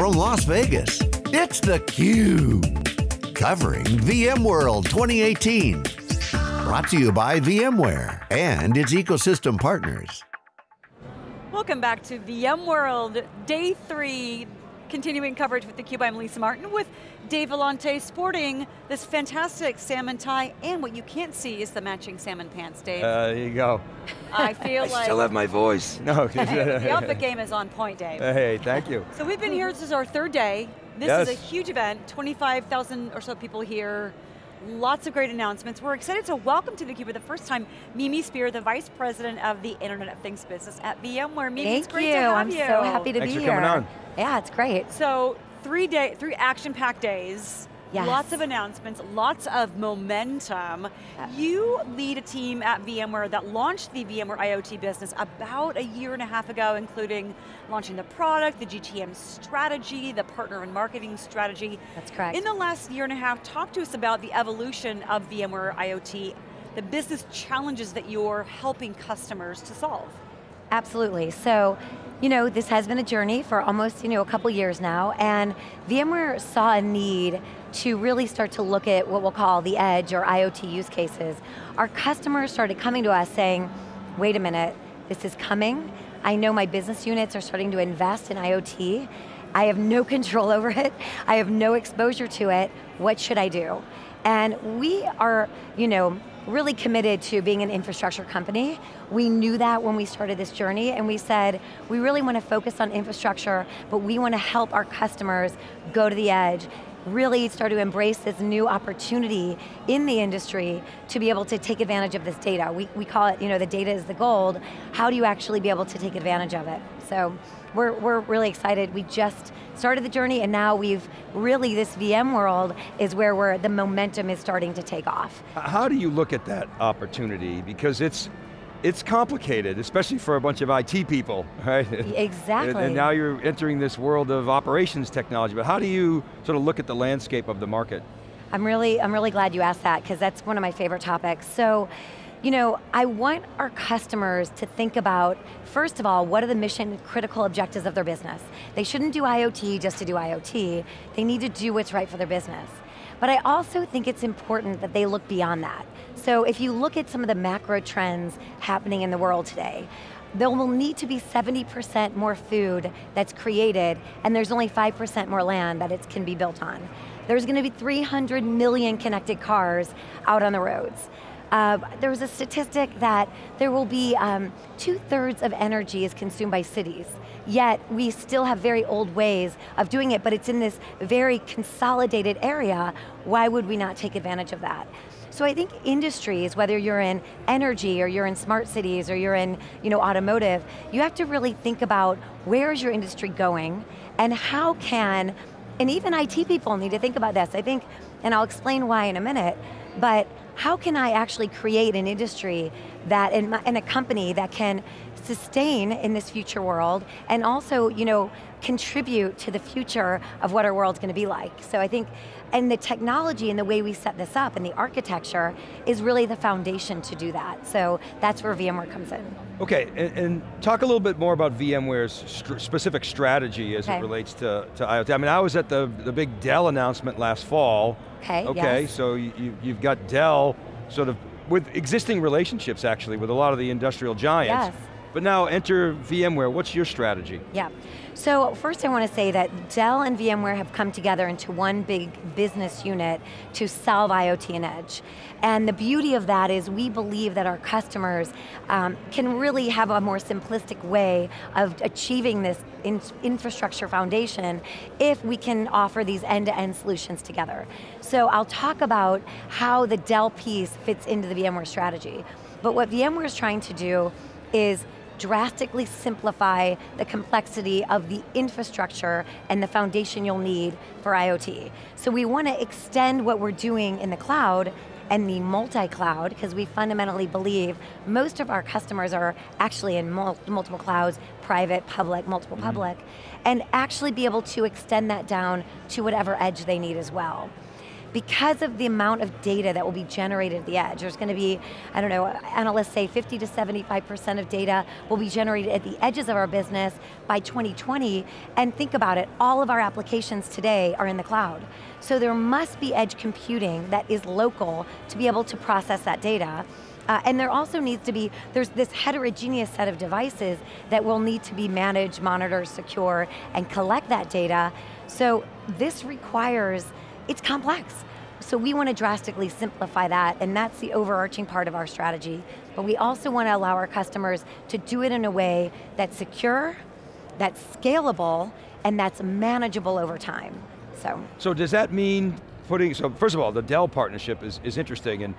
from Las Vegas, it's theCUBE. Covering VMworld 2018. Brought to you by VMware and its ecosystem partners. Welcome back to VMworld, day three, continuing coverage with theCUBE. I'm Lisa Martin with Dave Vellante sporting this fantastic salmon tie, and what you can't see is the matching salmon pants, Dave. Uh, there you go. I feel I like- still have my voice. No. the outfit game is on point, Dave. Hey, thank you. So we've been here, this is our third day. This Yes. is a huge event, 25,000 or so people here. Lots of great announcements. We're excited to welcome to theCUBE for the first time, Mimi Spier, the Vice President of the Internet of Things business at VMware. Mimi, Thank it's great you. to have I'm you. so happy to Thanks be for here. coming on. Yeah, it's great. So three day, three action-packed days. Yes. Lots of announcements, lots of momentum. Yeah. You lead a team at VMware that launched the VMware IoT business about a year and a half ago, including launching the product, the GTM strategy, the partner and marketing strategy. That's correct. In the last year and a half, talk to us about the evolution of VMware IoT, the business challenges that you're helping customers to solve. Absolutely. So, you know, this has been a journey for almost, you know, a couple years now, and VMware saw a need to really start to look at what we'll call the edge or IoT use cases. Our customers started coming to us saying, wait a minute, this is coming. I know my business units are starting to invest in IoT. I have no control over it. I have no exposure to it. What should I do? And we are, you know, really committed to being an infrastructure company. We knew that when we started this journey and we said, we really want to focus on infrastructure, but we want to help our customers go to the edge, really start to embrace this new opportunity in the industry to be able to take advantage of this data. We, we call it, you know, the data is the gold. How do you actually be able to take advantage of it? So we're, we're really excited. We just started the journey and now we've really, this VMworld is where we're, the momentum is starting to take off. How do you look at that opportunity? Because it's, it's complicated, especially for a bunch of IT people, right? Exactly. And, and now you're entering this world of operations technology, but how do you sort of look at the landscape of the market? I'm really, I'm really glad you asked that because that's one of my favorite topics. So, you know, I want our customers to think about, first of all, what are the mission critical objectives of their business? They shouldn't do IoT just to do IoT. They need to do what's right for their business. But I also think it's important that they look beyond that. So if you look at some of the macro trends happening in the world today, there will need to be 70% more food that's created, and there's only 5% more land that it can be built on. There's going to be 300 million connected cars out on the roads. Uh, there was a statistic that there will be um, two thirds of energy is consumed by cities. Yet we still have very old ways of doing it, but it's in this very consolidated area. Why would we not take advantage of that? So I think industries, whether you're in energy or you're in smart cities or you're in you know, automotive, you have to really think about where is your industry going and how can, and even IT people need to think about this. I think, and I'll explain why in a minute, but how can I actually create an industry that, and, and a company that can sustain in this future world and also, you know, contribute to the future of what our world's going to be like. So I think, and the technology and the way we set this up and the architecture is really the foundation to do that. So that's where VMware comes in. Okay, and, and talk a little bit more about VMware's str specific strategy as Okay. it relates to, to IoT. I mean, I was at the, the big Dell announcement last fall. Okay, Okay, yes. so you, you- you've got Dell sort of with existing relationships actually with a lot of the industrial giants. Yes. But now enter VMware, what's your strategy? Yeah. So first I want to say that Dell and VMware have come together into one big business unit to solve IoT and edge. And the beauty of that is we believe that our customers um, can really have a more simplistic way of achieving this in infrastructure foundation if we can offer these end-to-end solutions together. So I'll talk about how the Dell piece fits into the VMware strategy. But what VMware is trying to do is drastically simplify the complexity of the infrastructure and the foundation you'll need for IoT. So we want to extend what we're doing in the cloud and the multi-cloud, because we fundamentally believe most of our customers are actually in mul multiple clouds, private, public, multiple mm-hmm. public, and actually be able to extend that down to whatever edge they need as well. Because of the amount of data that will be generated at the edge. There's going to be, I don't know, analysts say 50 to 75% of data will be generated at the edges of our business by 2020, and think about it, all of our applications today are in the cloud. So there must be edge computing that is local to be able to process that data. Uh, and there also needs to be, there's this heterogeneous set of devices that will need to be managed, monitored, secure, and collect that data. So this requires it's complex. So we want to drastically simplify that, and that's the overarching part of our strategy. But we also want to allow our customers to do it in a way that's secure, that's scalable, and that's manageable over time. So, so does that mean putting, so first of all, the Dell partnership is, is interesting, and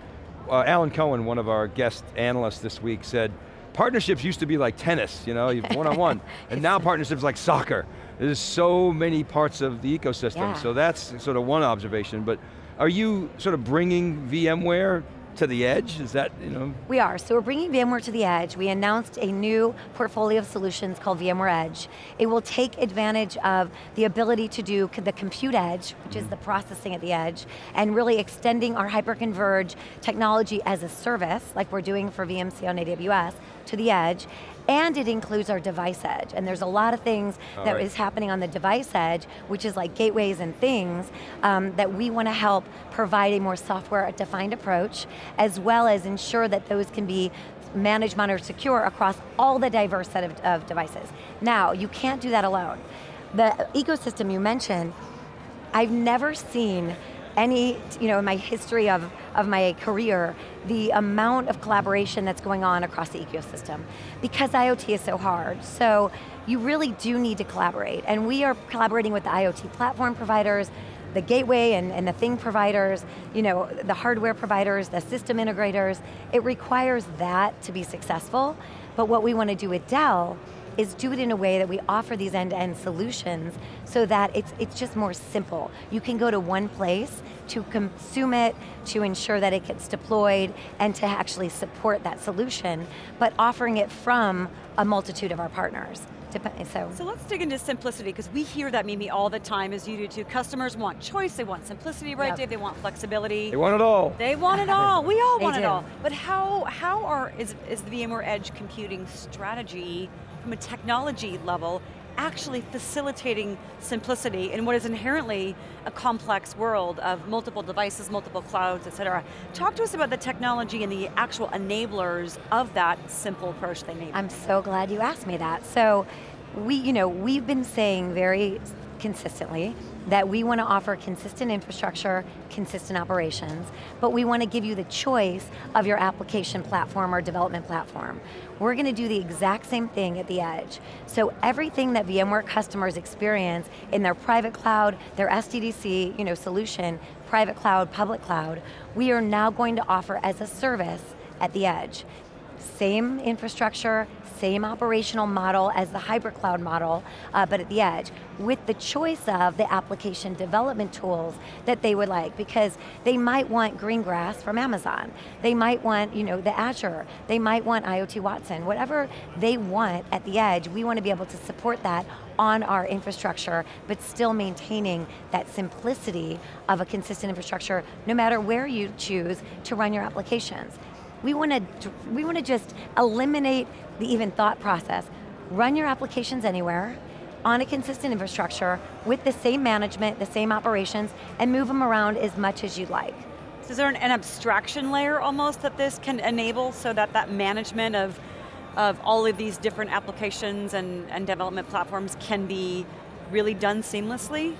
uh, Alan Cohen, one of our guest analysts this week, said, partnerships used to be like tennis, you know, one-on-one, -on -one, and now partnerships like soccer. There's so many parts of the ecosystem, yeah. so that's sort of one observation, but are you sort of bringing VMware to the edge? Is that, you know? We are, so we're bringing VMware to the edge. We announced a new portfolio of solutions called VMware Edge. It will take advantage of the ability to do the compute edge, which is mm-hmm. the processing at the edge, and really extending our hyperconverged technology as a service, like we're doing for VMC on AWS, to the edge, and it includes our device edge. And there's a lot of things All that right. is happening on the device edge, which is like gateways and things, um, that we want to help provide a more software-defined approach, as well as ensure that those can be managed, monitored, secure across all the diverse set of, of devices. Now, you can't do that alone. The ecosystem you mentioned, I've never seen any, you know, in my history of, of my career, the amount of collaboration that's going on across the ecosystem because IoT is so hard. So you really do need to collaborate. And we are collaborating with the IoT platform providers, the gateway and, and the thing providers, you know, the hardware providers, the system integrators. It requires that to be successful. But what we want to do with Dell is do it in a way that we offer these end-to-end -end solutions so that it's, it's just more simple. You can go to one place to consume it, to ensure that it gets deployed, and to actually support that solution, but offering it from a multitude of our partners. So. so let's dig into simplicity, because we hear that, Mimi, all the time, as you do too. Customers want choice, they want simplicity, right, yep. Dave? They want flexibility. They want it all. They want it all, we all want do. it all. But how, how are, is, is the VMware Edge computing strategy from a technology level actually facilitating simplicity in what is inherently a complex world of multiple devices, multiple clouds, et cetera. Talk to us about the technology and the actual enablers of that simple approach they need. I'm so glad you asked me that. So, we, you know, we've been saying very consistently that we want to offer consistent infrastructure, consistent operations, but we want to give you the choice of your application platform or development platform. We're going to do the exact same thing at the edge. So everything that VMware customers experience in their private cloud, their SDDC you know, solution, private cloud, public cloud, we are now going to offer as a service at the edge. Same infrastructure, same operational model as the hybrid cloud model, uh, but at the edge, with the choice of the application development tools that they would like, because they might want Greengrass from Amazon, they might want you know, the Azure, they might want IoT Watson, whatever they want at the edge, we want to be able to support that on our infrastructure, but still maintaining that simplicity of a consistent infrastructure, no matter where you choose to run your applications. We want to, we want to just eliminate the even thought process. Run your applications anywhere, on a consistent infrastructure, with the same management, the same operations, and move them around as much as you'd like. So is there an, an abstraction layer almost that this can enable so that that management of, of all of these different applications and, and development platforms can be really done seamlessly?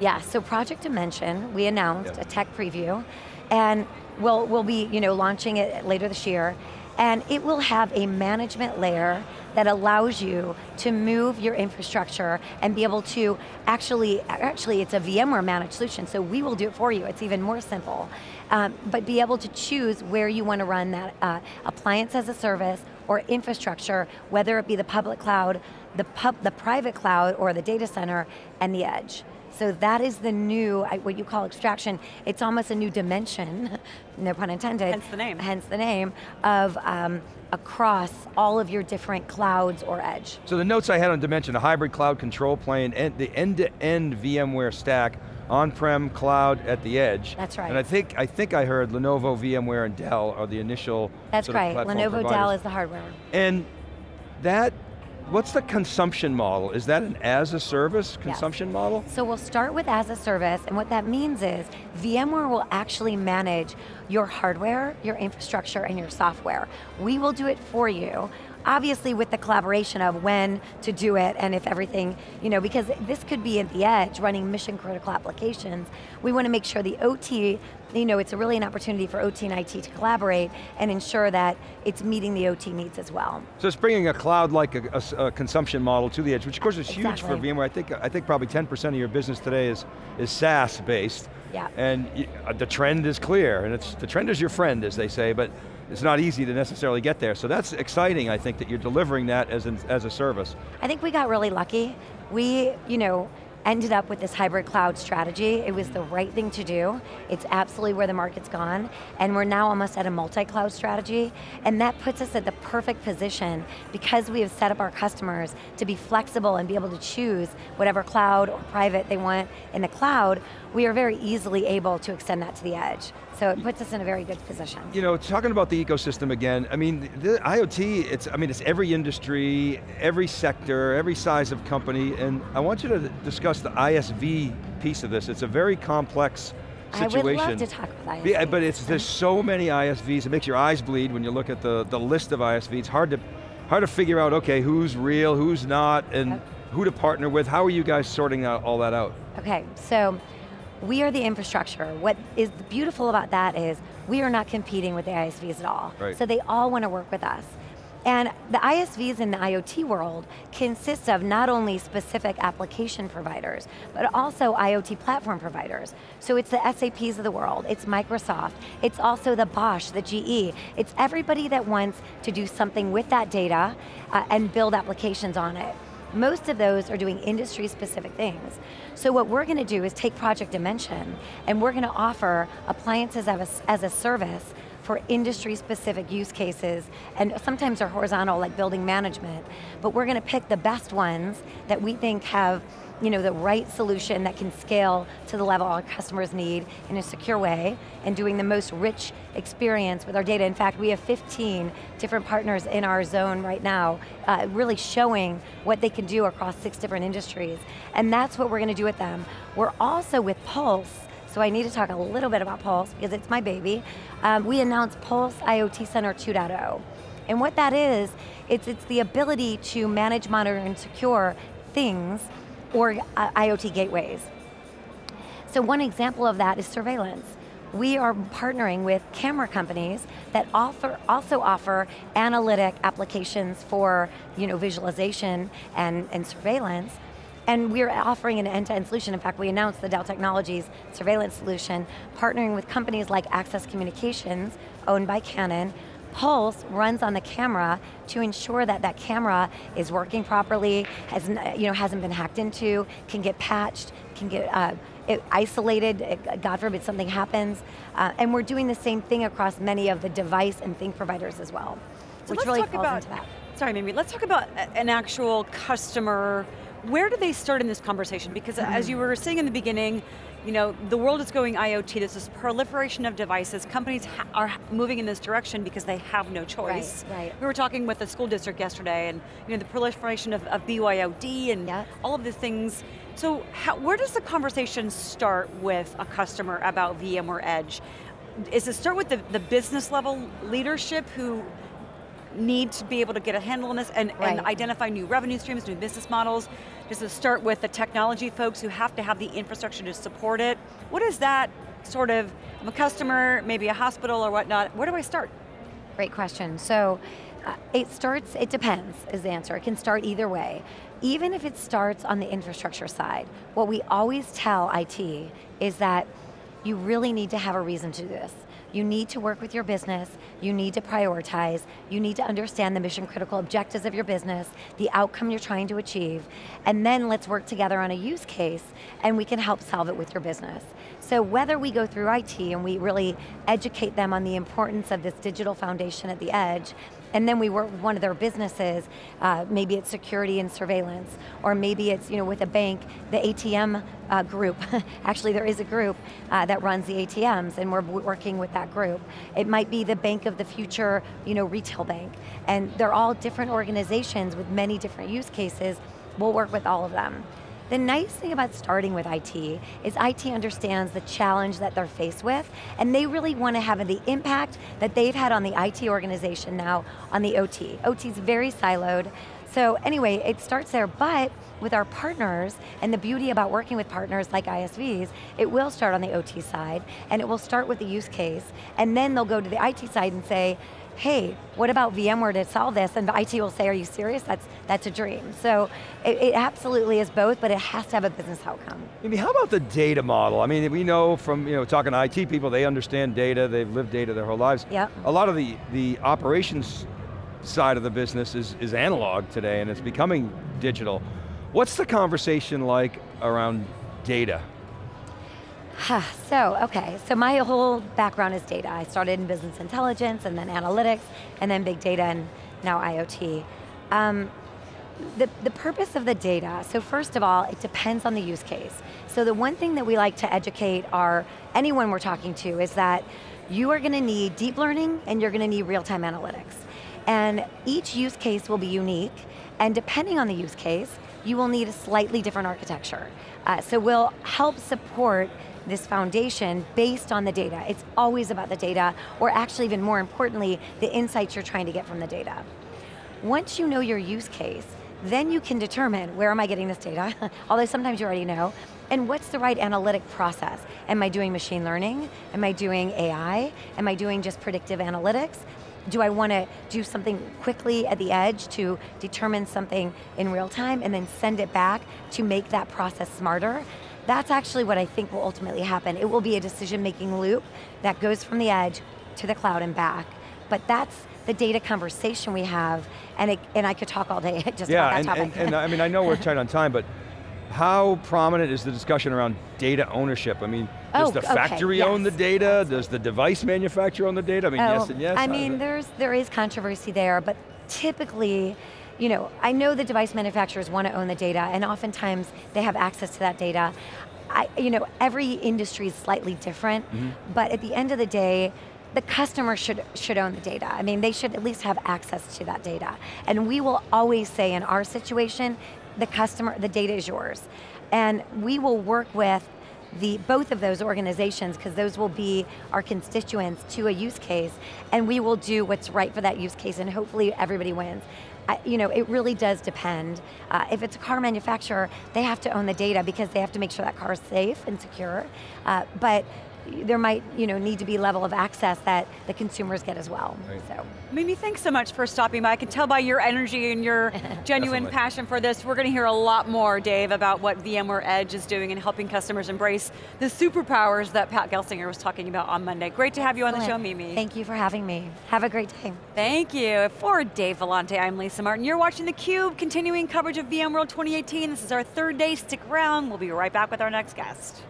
Yeah, so Project Dimension, we announced yep. a tech preview, and we'll, we'll be you know, launching it later this year, and it will have a management layer that allows you to move your infrastructure and be able to actually, actually it's a VMware managed solution, so we will do it for you, it's even more simple. Um, but be able to choose where you want to run that uh, appliance as a service or infrastructure, whether it be the public cloud, the, pub, the private cloud, or the data center, and the edge. So that is the new, what you call abstraction. It's almost a new dimension, no pun intended. Hence the name. Hence the name, of um, across all of your different clouds or edge. So the notes I had on Dimension, a hybrid cloud control plane, and the end-to-end -end VMware stack, on-prem, cloud, at the edge. That's right. And I think I think I heard Lenovo, VMware, and Dell are the initial. That's sort right. platform Lenovo providers. Dell is the hardware. And that, what's the consumption model? Is that an as a service consumption model? So we'll start with as a service, and what that means is VMware will actually manage your hardware, your infrastructure, and your software. We will do it for you. Obviously with the collaboration of when to do it and if everything, you know, because this could be at the edge running mission critical applications. We want to make sure the OT, you know, it's a really an opportunity for OT and IT to collaborate and ensure that it's meeting the OT needs as well. So it's bringing a cloud-like a, a- a consumption model to the edge, which of course is huge for VMware. I think I think probably 10% of your business today is is SaaS based. Yeah. And uh, the trend is clear, and it's the trend is your friend, as they say, but it's not easy to necessarily get there. So that's exciting, I think, that you're delivering that as an, as a service. I think we got really lucky. We, you know, ended up with this hybrid cloud strategy. It was the right thing to do. It's absolutely where the market's gone. And we're now almost at a multi-cloud strategy. And that puts us at the perfect position because we have set up our customers to be flexible and be able to choose whatever cloud or private they want in the cloud. We are very easily able to extend that to the edge. So it puts us in a very good position. You know, talking about the ecosystem again, I mean, the IoT, it's, I mean, it's every industry, every sector, every size of company, and I want you to discuss the ISV piece of this. It's a very complex situation. I would love to talk about ISVs. Yeah, but it's, there's so many ISVs, it makes your eyes bleed when you look at the, the list of ISVs. It's hard to, hard to figure out, okay, who's real, who's not, and Yep. who to partner with. How are you guys sorting out all that out? Okay, so we are the infrastructure. What is beautiful about that is we are not competing with the ISVs at all. Right. So they all want to work with us. And the ISVs in the IoT world consist of not only specific application providers, but also IoT platform providers. So it's the SAPs of the world, it's Microsoft, it's also the Bosch, the GE, it's everybody that wants to do something with that data uh, and build applications on it. Most of those are doing industry specific things. So what we're going to do is take Project Dimension and we're going to offer appliances as a, as a service for industry specific use cases and sometimes they're horizontal like building management, but we're going to pick the best ones that we think have you know, the right solution that can scale to the level our customers need in a secure way and doing the most rich experience with our data. In fact, we have 15 different partners in our zone right now, uh, really showing what they can do across six different industries. And that's what we're going to do with them. We're also with Pulse, so I need to talk a little bit about Pulse because it's my baby. Um, we announced Pulse IoT Center 2.0. And what that is, it's, it's the ability to manage, monitor, and secure things or uh, IoT gateways. So one example of that is surveillance. We are partnering with camera companies that offer, also offer analytic applications for you know, visualization and, and surveillance. And we're offering an end-to-end solution. In fact, we announced the Dell Technologies surveillance solution, partnering with companies like Axis Communications, owned by Canon, Pulse runs on the camera to ensure that that camera is working properly, has, you know, hasn't been hacked into, can get patched, can get uh, it isolated, uh, God forbid something happens. Uh, and we're doing the same thing across many of the device and thing providers as well, So which let's really talk falls about, into that. Sorry, Mimi, let's talk about an actual customer. Where do they start in this conversation? Because as you were saying in the beginning, you know, the world is going IoT, there's this proliferation of devices. Companies are moving in this direction because they have no choice. Right, right. We were talking with the school district yesterday and you know, the proliferation of, of BYOD and Yep. all of the things. So how, where does the conversation start with a customer about VMware Edge? Is it start with the, the business level leadership who need to be able to get a handle on this and, and identify new revenue streams, new business models? Does it start with the technology folks who have to have the infrastructure to support it? What is that sort of, I'm a customer, maybe a hospital or whatnot, where do I start? Great question. So uh, it starts, it depends is the answer. It can start either way. Even if it starts on the infrastructure side, what we always tell IT is that you really need to have a reason to do this. You need to work with your business, you need to prioritize, you need to understand the mission critical objectives of your business, the outcome you're trying to achieve, and then let's work together on a use case and we can help solve it with your business. So whether we go through IT and we really educate them on the importance of this digital foundation at the edge, and then we work with one of their businesses, uh, maybe it's security and surveillance, or maybe it's you know with a bank, the ATM uh, group, actually there is a group uh, that runs the ATMs and we're working with that group. It might be the bank of the future, you know, retail bank, and they're all different organizations with many different use cases, we'll work with all of them. The nice thing about starting with IT is IT understands the challenge that they're faced with, and they really want to have the impact that they've had on the IT organization now on the OT. OT is very siloed, so anyway, it starts there, but with our partners, and the beauty about working with partners like ISVs, it will start on the OT side, and it will start with the use case, and then they'll go to the IT side and say, hey, what about VMware to solve this? And IT will say, are you serious? That's, that's a dream. So it, it, absolutely is both, but it has to have a business outcome. I mean, how about the data model? I mean, we know from you know talking to IT people, they understand data, they've lived data their whole lives. Yep. A lot of the, the operations side of the business is, is analog today and it's becoming digital. What's the conversation like around data? So, okay, so my whole background is data. I started in business intelligence and then analytics and then big data and now IoT. Um, the, the purpose of the data, so first of all, it depends on the use case. So the one thing that we like to educate our, anyone we're talking to is that you are going to need deep learning and you're going to need real-time analytics. And each use case will be unique, and depending on the use case, you will need a slightly different architecture. Uh, so we'll help support this foundation based on the data. It's always about the data, or actually even more importantly, the insights you're trying to get from the data. Once you know your use case, then you can determine where am I getting this data, although sometimes you already know, and what's the right analytic process? Am I doing machine learning? Am I doing AI? Am I doing just predictive analytics? Do I want to do something quickly at the edge to determine something in real time and then send it back to make that process smarter? That's actually what I think will ultimately happen. It will be a decision-making loop that goes from the edge to the cloud and back. But that's the data conversation we have, and, it, and I could talk all day just yeah, about that and, topic. and, and I mean, I know we're tight on time, but how prominent is the discussion around data ownership? I mean, oh, does oh, the factory okay, own yes. the data? Does the device manufacturer own the data? I mean, oh, yes and yes. I mean, there's, there is controversy there, but typically, you know, I know the device manufacturers want to own the data, and oftentimes they have access to that data. I, you know, every industry is slightly different, mm -hmm. but at the end of the day, the customer should, should own the data. I mean, they should at least have access to that data. And we will always say in our situation, the customer, the data is yours. And we will work with the, both of those organizations, because those will be our constituents to a use case, and we will do what's right for that use case, and hopefully everybody wins. I, you know, it really does depend. Uh, if it's a car manufacturer, they have to own the data because they have to make sure that car is safe and secure. Uh, but there might you know, need to be level of access that the consumers get as well. Right. So. Mimi, thanks so much for stopping by. I can tell by your energy and your genuine passion for this. We're going to hear a lot more, Dave, about what VMware Edge is doing and helping customers embrace the superpowers that Pat Gelsinger was talking about on Monday. Great to have you on the show, Mimi. Thank you for having me. Have a great day. Thank you. For Dave Vellante, I'm Lisa Martin. You're watching theCUBE, continuing coverage of VMworld 2018. This is our third day, stick around. We'll be right back with our next guest.